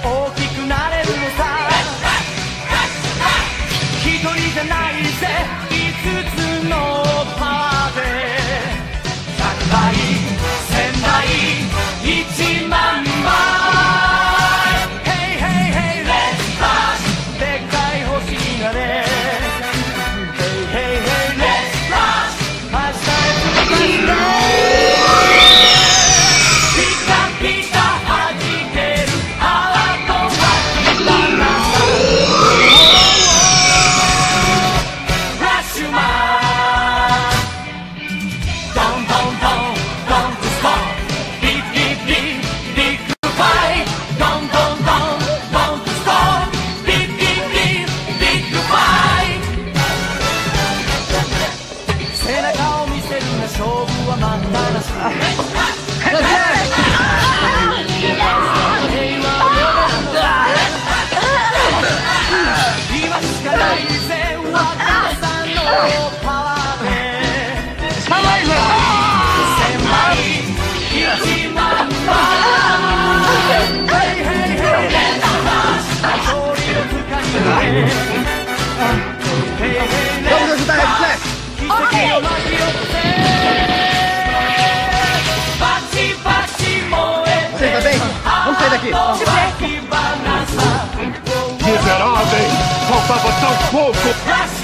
que hoy 勝負は待った Miseráveis, faltava tão!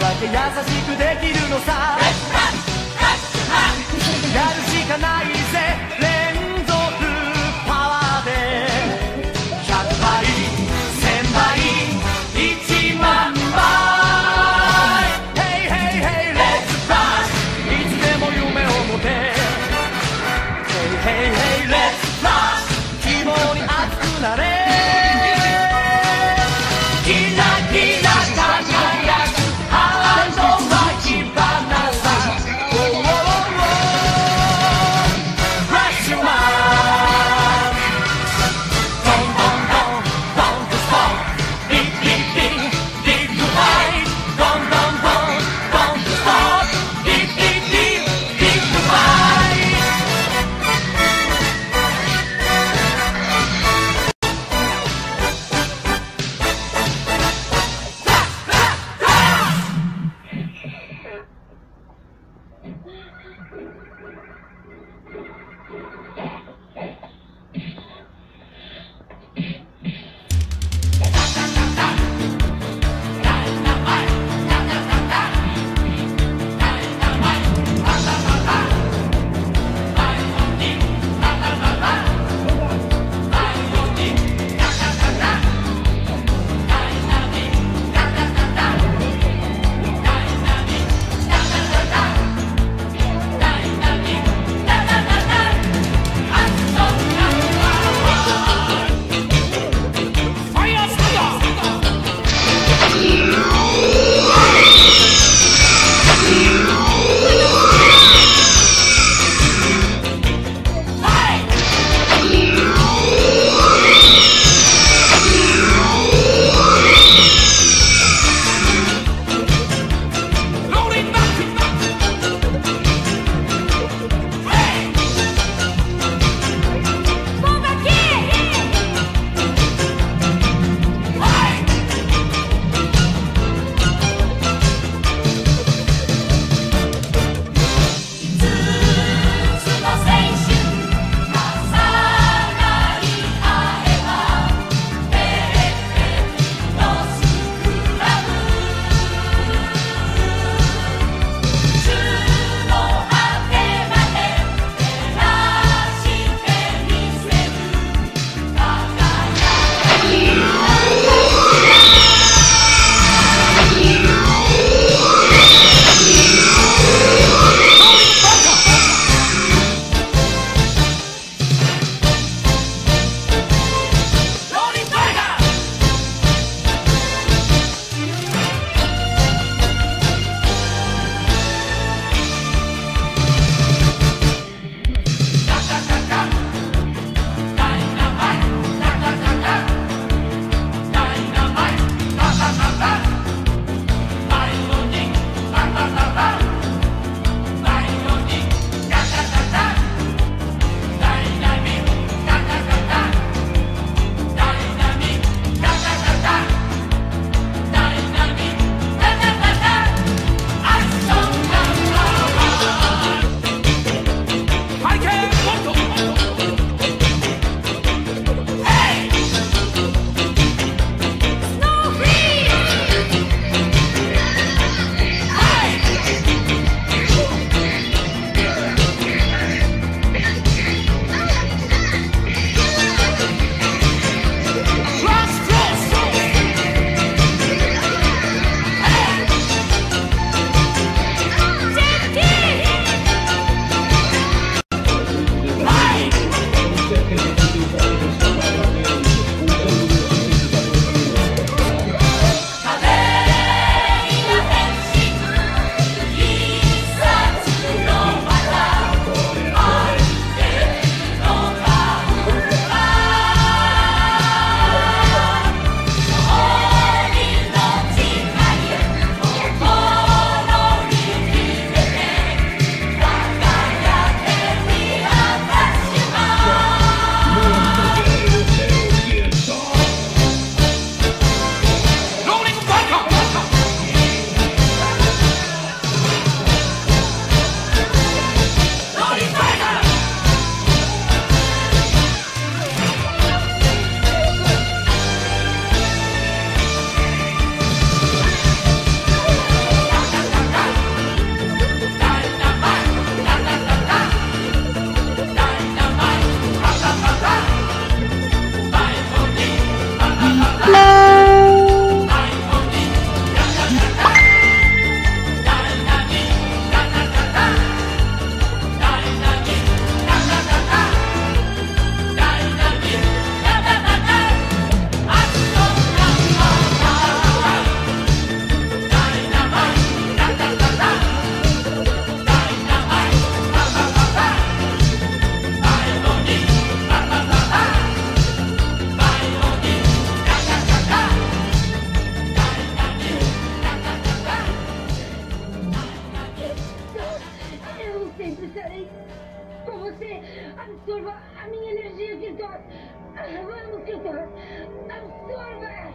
だけ優しくできるのさ I'm sorry.